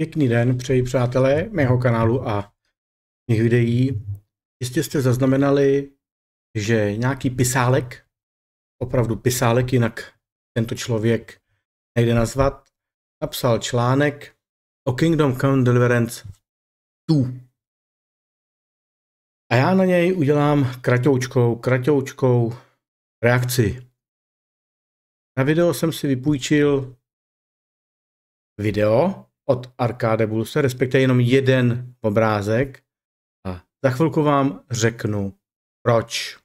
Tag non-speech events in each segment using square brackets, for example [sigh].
Pěkný den, přeji přátelé mého kanálu a mých videí. Jistě jste zaznamenali, že nějaký pisálek, opravdu pisálek, jinak tento člověk nejde nazvat, napsal článek o Kingdom Come Deliverance 2. A já na něj udělám kratoučkou, kratoučkou reakci. Na video jsem si vypůjčil video, od Arcade Bulse, respektive jenom jeden obrázek. A za chvilku vám řeknu, proč.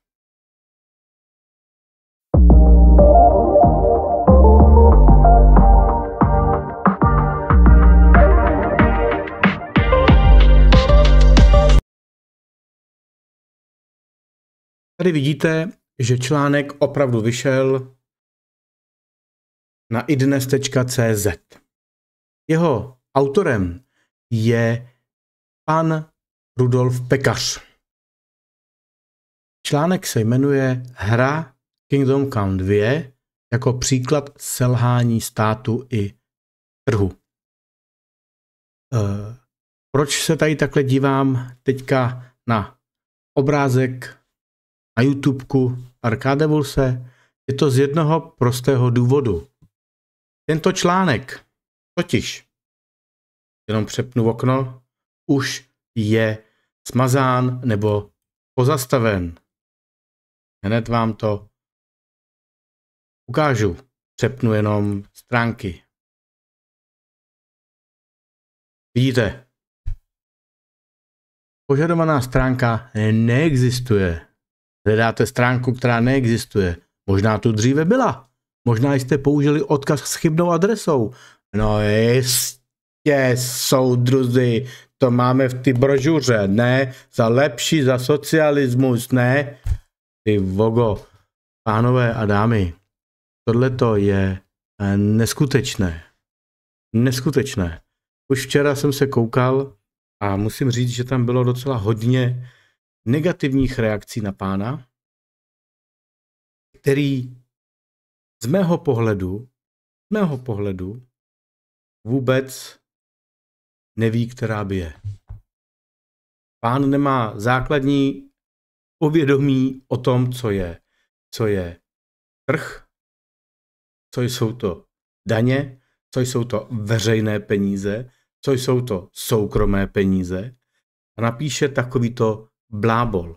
Tady vidíte, že článek opravdu vyšel na idnes.cz. Jeho autorem je pan Rudolf Pekař. Článek se jmenuje Hra Kingdom Come 2 jako příklad selhání státu i trhu. E, proč se tady takhle dívám teďka na obrázek na YouTubeku Arcade Vulse? Je to z jednoho prostého důvodu. Tento článek Totiž, jenom přepnu okno, už je smazán nebo pozastaven. Hned vám to ukážu. Přepnu jenom stránky. Vidíte, požadovaná stránka neexistuje. Hledáte stránku, která neexistuje. Možná tu dříve byla. Možná jste použili odkaz s chybnou adresou. No jistě, soudruzi, to máme v ty brožuře, ne? Za lepší, za socialismus, ne? Ty vogo, pánové a dámy, tohle to je eh, neskutečné. Neskutečné. Už včera jsem se koukal a musím říct, že tam bylo docela hodně negativních reakcí na pána, který z mého pohledu, z mého pohledu vůbec neví, která by je. Pán nemá základní povědomí o tom, co je, co je trh, co jsou to daně, co jsou to veřejné peníze, co jsou to soukromé peníze a napíše takovýto blábol.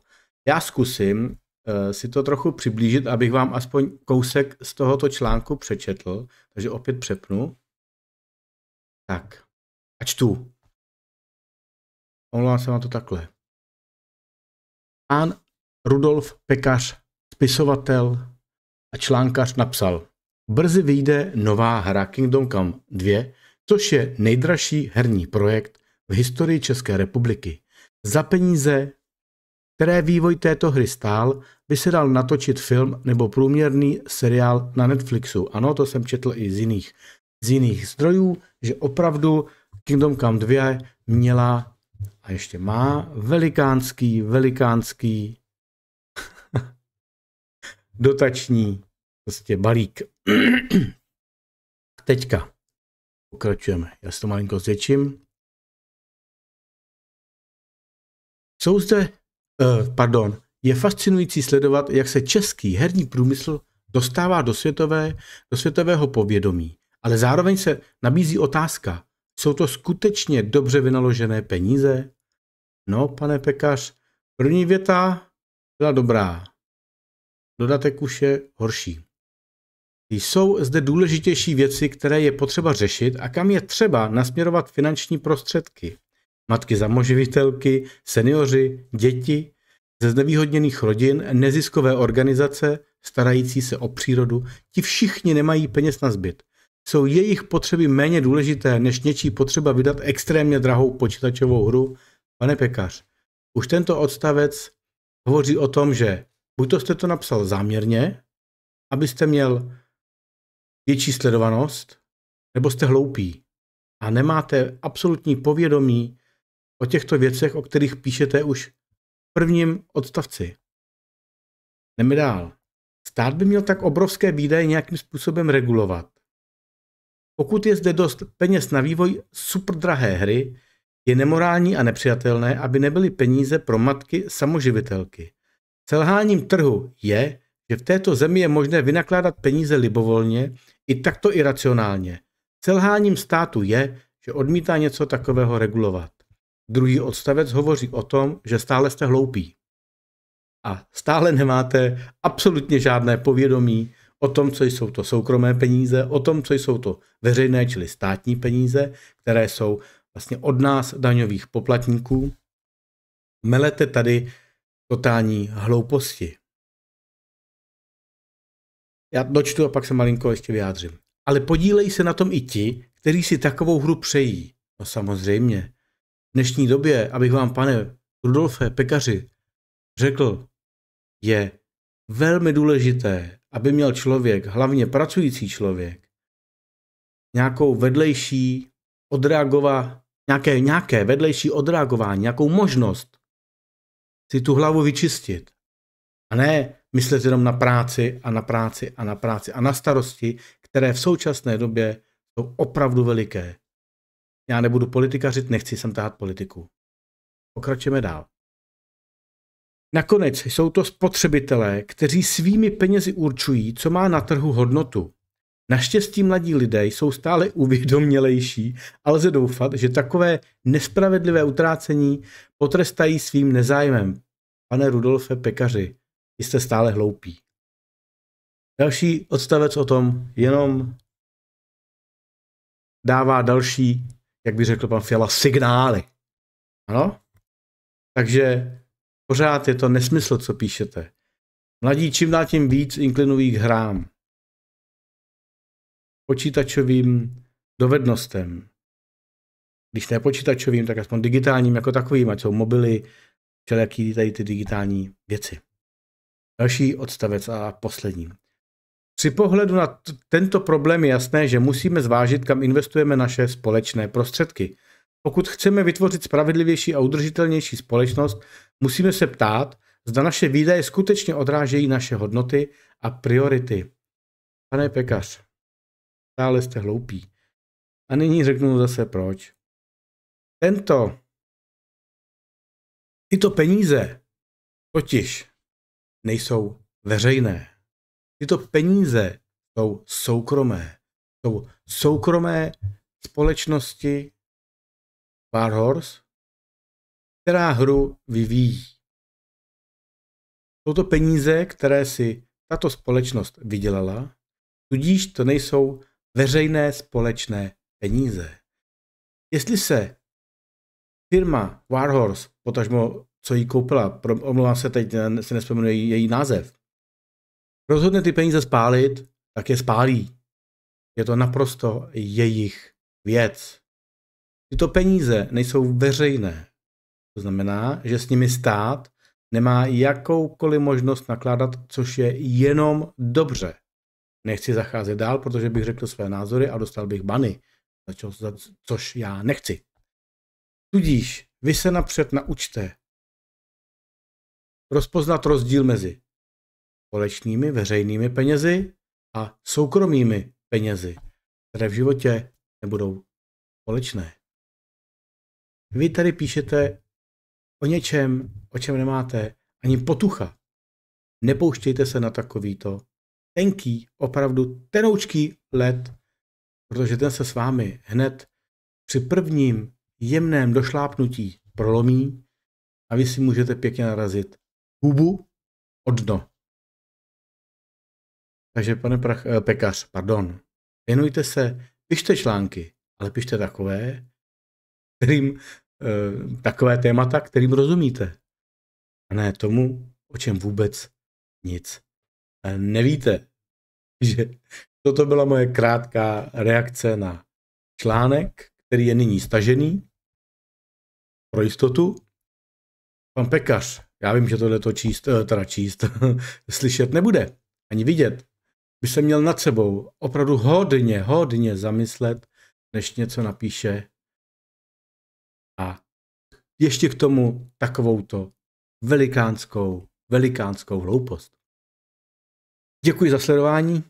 Já zkusím uh, si to trochu přiblížit, abych vám aspoň kousek z tohoto článku přečetl, takže opět přepnu. Tak. A čtu. Omlouvám se na to takhle. Pán Rudolf Pekař, spisovatel a článkař napsal Brzy vyjde nová hra Kingdom Come 2, což je nejdražší herní projekt v historii České republiky. Za peníze, které vývoj této hry stál, by se dal natočit film nebo průměrný seriál na Netflixu. Ano, to jsem četl i z jiných z jiných zdrojů, že opravdu Kingdom Come 2 měla a ještě má velikánský, velikánský [laughs] dotační prostě balík. [clears throat] Teďka pokračujeme. Já si to malinko zvětším. Jsou zde, uh, pardon, je fascinující sledovat, jak se český herní průmysl dostává do, světové, do světového povědomí. Ale zároveň se nabízí otázka, jsou to skutečně dobře vynaložené peníze? No, pane pekař, první věta byla dobrá. Dodatek už je horší. Jsou zde důležitější věci, které je potřeba řešit a kam je třeba nasměrovat finanční prostředky. Matky zamoživitelky, seniori, děti ze znevýhodněných rodin, neziskové organizace, starající se o přírodu, ti všichni nemají peněz na zbyt jsou jejich potřeby méně důležité než něčí potřeba vydat extrémně drahou počítačovou hru? Pane Pekař, už tento odstavec hovoří o tom, že buď to jste to napsal záměrně, abyste měl větší sledovanost, nebo jste hloupí a nemáte absolutní povědomí o těchto věcech, o kterých píšete už v prvním odstavci. Jdeme dál. Stát by měl tak obrovské výdaje nějakým způsobem regulovat Pokud je zde dost peněz na vývoj superdrahé hry, je nemorální a nepřijatelné, aby nebyly peníze pro matky samoživitelky. Selháním trhu je, že v této zemi je možné vynakládat peníze libovolně i takto iracionálně. Selháním státu je, že odmítá něco takového regulovat. Druhý odstavec hovoří o tom, že stále jste hloupí. A stále nemáte absolutně žádné povědomí o tom, co jsou to soukromé peníze, o tom, co jsou to veřejné, čili státní peníze, které jsou vlastně od nás, daňových poplatníků. Melete tady totální hlouposti. Já dočtu a pak se malinko ještě vyjádřím. Ale podílejí se na tom i ti, kteří si takovou hru přejí. No samozřejmě. V dnešní době, abych vám, pane Rudolfe Pekaři, řekl, je velmi důležité, aby měl člověk, hlavně pracující člověk, nějakou vedlejší odreagova, nějaké, nějaké vedlejší odreagování, nějakou možnost si tu hlavu vyčistit. A ne myslet jenom na práci a na práci a na práci a na starosti, které v současné době jsou opravdu veliké. Já nebudu politikařit, nechci sem tahat politiku. Pokračujeme dál. Nakonec jsou to spotřebitelé, kteří svými penězi určují, co má na trhu hodnotu. Naštěstí mladí lidé jsou stále uvědomělejší a lze doufat, že takové nespravedlivé utrácení potrestají svým nezájmem. Pane Rudolfe Pekaři, jste stále hloupí. Další odstavec o tom jenom dává další, jak by řekl pan Fiala, signály. Ano? Takže pořád je to nesmysl, co píšete. Mladí čím dál tím víc inklinují k hrám. Počítačovým dovednostem. Když ne počítačovým, tak aspoň digitálním jako takovým, ať jsou mobily, všelijaký tady ty digitální věci. Další odstavec a poslední. Při pohledu na tento problém je jasné, že musíme zvážit, kam investujeme naše společné prostředky. Pokud chceme vytvořit spravedlivější a udržitelnější společnost, musíme se ptát, zda naše výdaje skutečně odrážejí naše hodnoty a priority. Pane pekař, stále jste hloupí. A nyní řeknu zase proč. Tento, tyto peníze totiž nejsou veřejné. Tyto peníze jsou soukromé. Jsou soukromé společnosti Warhorse, která hru vyvíjí. Jsou to peníze, které si tato společnost vydělala, tudíž to nejsou veřejné společné peníze. Jestli se firma Warhorse, potažmo co jí koupila, omlouvám se teď, se nespomenu její, její název, rozhodne ty peníze spálit, tak je spálí. Je to naprosto jejich věc. Tyto peníze nejsou veřejné. To znamená, že s nimi stát nemá jakoukoliv možnost nakládat, což je jenom dobře. Nechci zacházet dál, protože bych řekl své názory a dostal bych bany, což já nechci. Tudíž vy se napřed naučte rozpoznat rozdíl mezi společnými veřejnými penězi a soukromými penězi, které v životě nebudou společné. Vy tady píšete o něčem, o čem nemáte ani potucha. Nepouštějte se na takovýto tenký, opravdu tenoučký led, protože ten se s vámi hned při prvním jemném došlápnutí prolomí a vy si můžete pěkně narazit hubu od dno. Takže pane prach, eh, pekař, pardon, věnujte se, pište články, ale pište takové, kterým, eh, takové témata, kterým rozumíte. A ne tomu, o čem vůbec nic eh, nevíte. [laughs] Že toto byla moje krátká reakce na článek, který je nyní stažený pro jistotu. Pan pekař, já vím, že tohle to číst, eh, teda číst, [laughs] slyšet nebude, ani vidět, by se měl nad sebou opravdu hodně, hodně zamyslet, než něco napíše. Ještě k tomu takovouto velikánskou, velikánskou hloupost. Děkuji za sledování.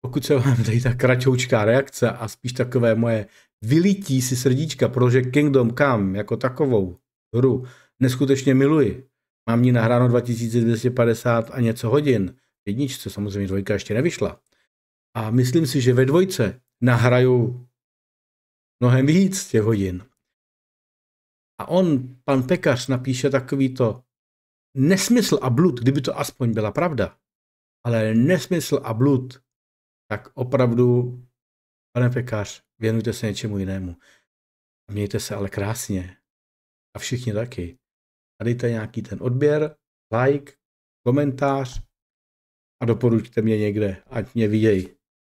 pokud se vám tady ta kratoučká reakce a spíš takové moje vylítí si srdíčka, protože Kingdom Come jako takovou hru neskutečně miluji. Mám ní nahráno 2250 a něco hodin. Jedničce samozřejmě dvojka ještě nevyšla. A myslím si, že ve dvojce nahraju mnohem víc těch hodin. A on, pan pekař, napíše takový to nesmysl a blud, kdyby to aspoň byla pravda, ale nesmysl a blud, tak opravdu, pane pekař, věnujte se něčemu jinému. Mějte se ale krásně. A všichni taky. A dejte nějaký ten odběr, like, komentář a doporučte mě někde, ať mě viděj.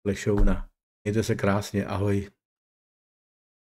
Lešouna. Mějte se krásně, ahoj.